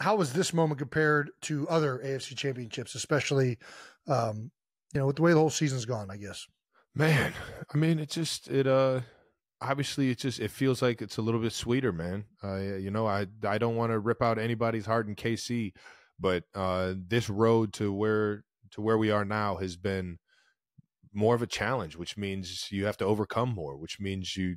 how was this moment compared to other AFC championships, especially, um, you know, with the way the whole season's gone, I guess? Man, I mean, it just, it, uh, obviously it just it feels like it's a little bit sweeter man uh, you know i i don't want to rip out anybody's heart in kc but uh, this road to where to where we are now has been more of a challenge which means you have to overcome more which means you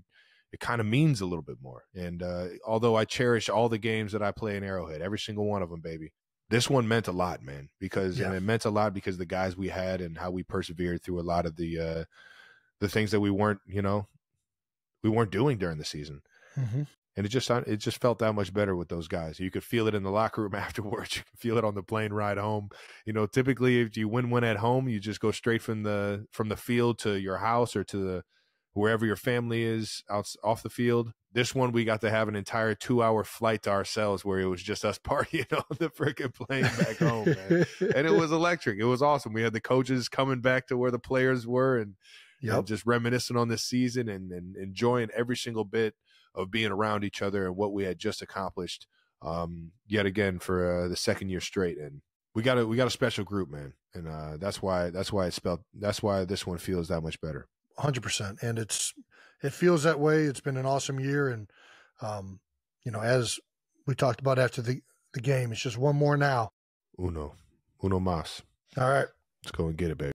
it kind of means a little bit more and uh, although i cherish all the games that i play in arrowhead every single one of them baby this one meant a lot man because yeah. and it meant a lot because the guys we had and how we persevered through a lot of the uh, the things that we weren't you know we weren't doing during the season. Mm-hmm. And it just it just felt that much better with those guys. You could feel it in the locker room afterwards. You could feel it on the plane ride home. You know, typically if you win one at home, you just go straight from the from the field to your house or to the wherever your family is out off the field. This one we got to have an entire two hour flight to ourselves where it was just us partying on the freaking plane back home, man. and it was electric. It was awesome. We had the coaches coming back to where the players were and yep. just reminiscing on this season and, and enjoying every single bit of being around each other and what we had just accomplished um, yet again for uh, the second year straight. And we got a we got a special group, man, and uh, that's why that's why it spelled that's why this one feels that much better. Hundred percent, and it's it feels that way. It's been an awesome year, and um, you know, as we talked about after the the game, it's just one more now. Uno, uno más. All right, let's go and get it, baby.